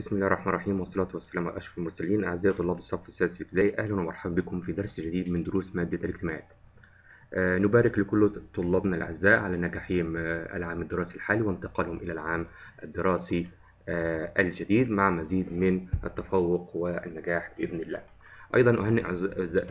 بسم الله الرحمن الرحيم والصلاة والسلام على أشرف المرسلين. أعزائي طلاب الصف السادس الابتدائي أهلا ومرحبا بكم في درس جديد من دروس مادة الاجتماعات. آه نبارك لكل طلابنا الأعزاء على نجاحهم آه العام الدراسي الحالي وانتقالهم إلى العام الدراسي آه الجديد مع مزيد من التفوق والنجاح بإذن الله. أيضا أهنئ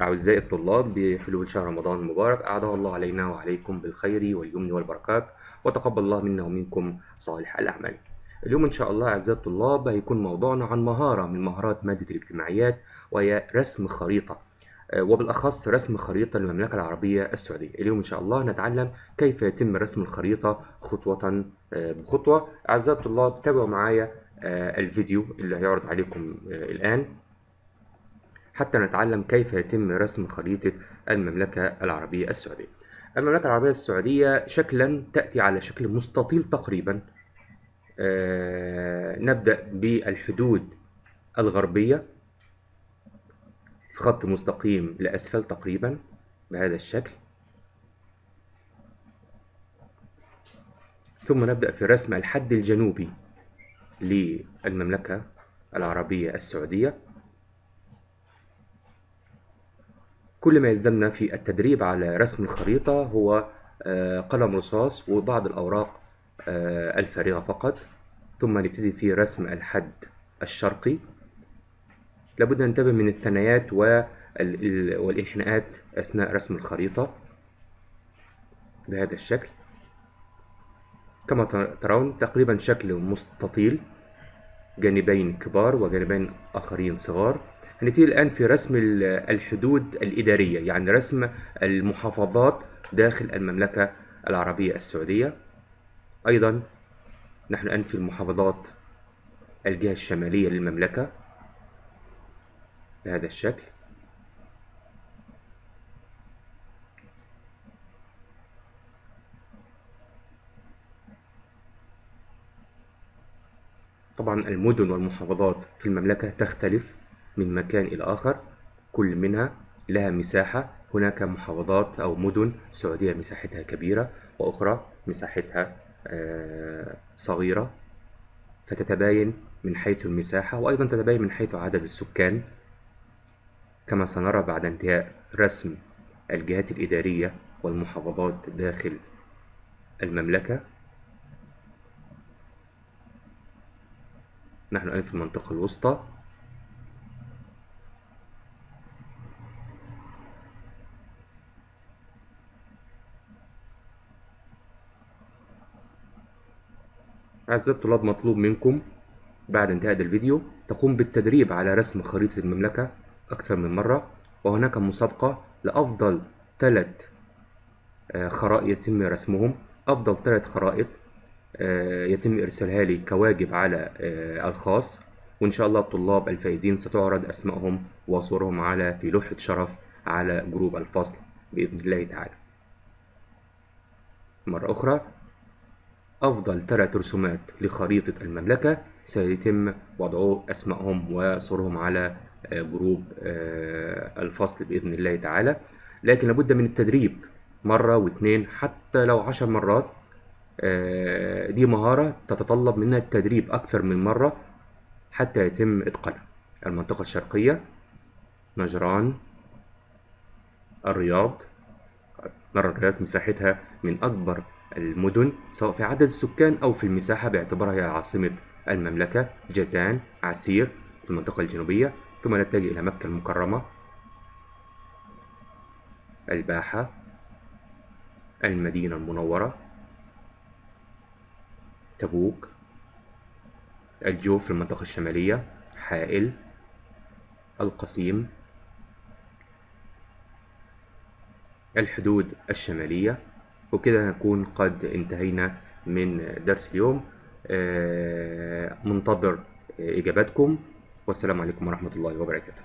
أعزائي الطلاب بحلول شهر رمضان المبارك. أعاده الله علينا وعليكم بالخير واليمن والبركات وتقبل الله منا ومنكم صالح الأعمال. اليوم إن شاء الله أعزائي الطلاب هيكون موضوعنا عن مهارة من مهارات مادة الاجتماعيات وهي رسم خريطة وبالأخص رسم خريطة للمملكة العربية السعودية. اليوم إن شاء الله نتعلم كيف يتم رسم الخريطة خطوة بخطوة. أعزائي الطلاب تابعوا معايا الفيديو اللي هيعرض عليكم الآن حتى نتعلم كيف يتم رسم خريطة المملكة العربية السعودية. المملكة العربية السعودية شكلا تأتي على شكل مستطيل تقريبا آه نبدأ بالحدود الغربية في خط مستقيم لأسفل تقريبا بهذا الشكل. ثم نبدأ في رسم الحد الجنوبي للمملكة العربية السعودية. كل ما يلزمنا في التدريب على رسم الخريطة هو آه قلم رصاص وبعض الأوراق الفارغة فقط. ثم نبتدي في رسم الحد الشرقي. لابد ننتبه من الثنايات والإنحناءات أثناء رسم الخريطة بهذا الشكل. كما ترون تقريبا شكل مستطيل جانبين كبار وجانبين آخرين صغار. هنبتدي الآن في رسم الحدود الإدارية يعني رسم المحافظات داخل المملكة العربية السعودية. أيضا نحن الآن في المحافظات الجهة الشمالية للمملكة بهذا الشكل. طبعا المدن والمحافظات في المملكة تختلف من مكان إلى آخر كل منها لها مساحة. هناك محافظات أو مدن سعودية مساحتها كبيرة وأخرى مساحتها صغيرة فتتباين من حيث المساحة وأيضا تتباين من حيث عدد السكان. كما سنرى بعد انتهاء رسم الجهات الإدارية والمحافظات داخل المملكة. نحن الآن في المنطقة الوسطى. أعزائي الطلاب مطلوب منكم بعد انتهاء الفيديو تقوم بالتدريب على رسم خريطة المملكة أكثر من مرة وهناك مسابقة لأفضل ثلاث خرائط يتم رسمهم. أفضل ثلاث خرائط يتم إرسالها لي كواجب على الخاص. وإن شاء الله الطلاب الفائزين ستعرض أسمائهم وصورهم على في لوحة شرف على جروب الفصل بإذن الله تعالى. مرة أخرى أفضل ثلاث رسومات لخريطة المملكة سيتم وضع أسمائهم وصورهم على جروب الفصل بإذن الله تعالى. لكن لابد من التدريب مرة واثنين حتى لو عشر مرات دي مهارة تتطلب منا التدريب أكثر من مرة حتى يتم إتقانها. المنطقة الشرقية نجران الرياض نرى الرياض مساحتها من أكبر المدن سواء في عدد السكان أو في المساحة باعتبارها هي عاصمة المملكة جازان عسير في المنطقة الجنوبية ثم نتجه إلى مكة المكرمة الباحة المدينة المنورة تبوك الجوف في المنطقة الشمالية حائل القصيم الحدود الشمالية. وكده نكون قد انتهينا من درس اليوم. منتظر إجاباتكم. والسلام عليكم ورحمة الله وبركاته.